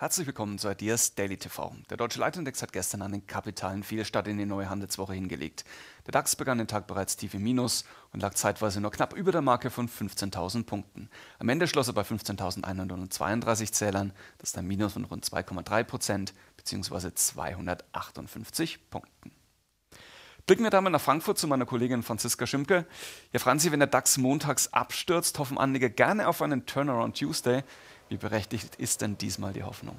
Herzlich willkommen zu Ideas Daily TV. Der deutsche Leitindex hat gestern einen kapitalen Fehlstart in die neue Handelswoche hingelegt. Der DAX begann den Tag bereits tief im Minus und lag zeitweise nur knapp über der Marke von 15.000 Punkten. Am Ende schloss er bei 15.132 Zählern, das ist ein Minus von rund 2,3 Prozent bzw. 258 Punkten. Blicken wir damit nach Frankfurt zu meiner Kollegin Franziska Schimke. Ja, Franzi, wenn der DAX montags abstürzt, hoffen Anleger gerne auf einen Turnaround Tuesday. Wie berechtigt ist denn diesmal die Hoffnung?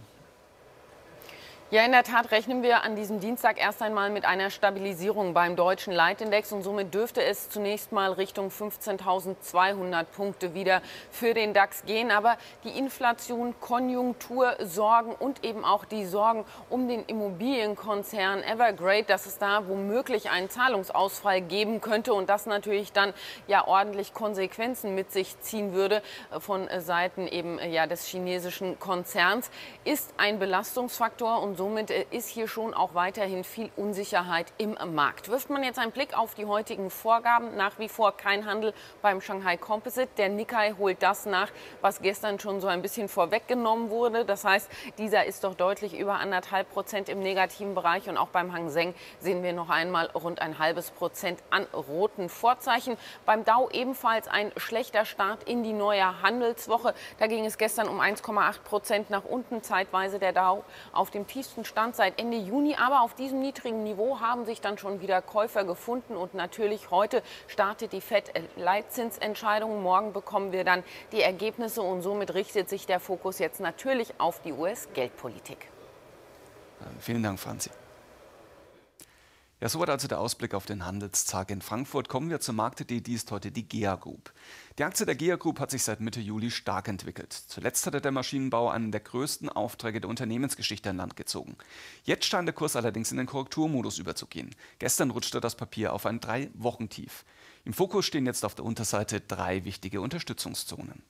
Ja, in der Tat rechnen wir an diesem Dienstag erst einmal mit einer Stabilisierung beim deutschen Leitindex und somit dürfte es zunächst mal Richtung 15.200 Punkte wieder für den DAX gehen. Aber die Inflation, Konjunktursorgen und eben auch die Sorgen um den Immobilienkonzern Evergrande, dass es da womöglich einen Zahlungsausfall geben könnte und das natürlich dann ja ordentlich Konsequenzen mit sich ziehen würde von Seiten eben ja des chinesischen Konzerns, ist ein Belastungsfaktor und somit äh, ist hier schon auch weiterhin viel Unsicherheit im Markt. Wirft man jetzt einen Blick auf die heutigen Vorgaben, nach wie vor kein Handel beim Shanghai Composite. Der Nikkei holt das nach, was gestern schon so ein bisschen vorweggenommen wurde. Das heißt, dieser ist doch deutlich über anderthalb Prozent im negativen Bereich und auch beim Hang Seng sehen wir noch einmal rund ein halbes Prozent an roten Vorzeichen. Beim Dow ebenfalls ein schlechter Start in die neue Handelswoche. Da ging es gestern um 1,8 Prozent nach unten, zeitweise der Dow auf dem tiefsten tiefsten Stand seit Ende Juni. Aber auf diesem niedrigen Niveau haben sich dann schon wieder Käufer gefunden. Und natürlich heute startet die FED-Leitzinsentscheidung. Morgen bekommen wir dann die Ergebnisse und somit richtet sich der Fokus jetzt natürlich auf die US-Geldpolitik. Vielen Dank, Franzi. Ja, soweit also der Ausblick auf den Handelstag in Frankfurt. Kommen wir zur Marktidee, die ist heute die GEA Group. Die Aktie der GEA Group hat sich seit Mitte Juli stark entwickelt. Zuletzt hatte der Maschinenbau einen der größten Aufträge der Unternehmensgeschichte in Land gezogen. Jetzt scheint der Kurs allerdings in den Korrekturmodus überzugehen. Gestern rutschte das Papier auf ein Drei-Wochen-Tief. Im Fokus stehen jetzt auf der Unterseite drei wichtige Unterstützungszonen.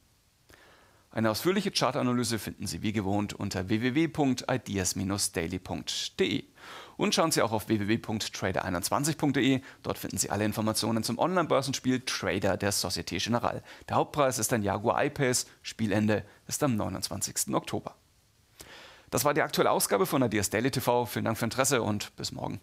Eine ausführliche Chartanalyse finden Sie wie gewohnt unter www.ideas-daily.de. Und schauen Sie auch auf www.trader21.de. Dort finden Sie alle Informationen zum Online-Börsenspiel Trader der Societe Generale. Der Hauptpreis ist ein Jaguar I-Pace. Spielende ist am 29. Oktober. Das war die aktuelle Ausgabe von Ideas Daily TV. Vielen Dank für Interesse und bis morgen.